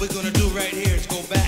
we're gonna do right here is go back.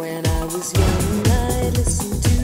When I was young, I listened to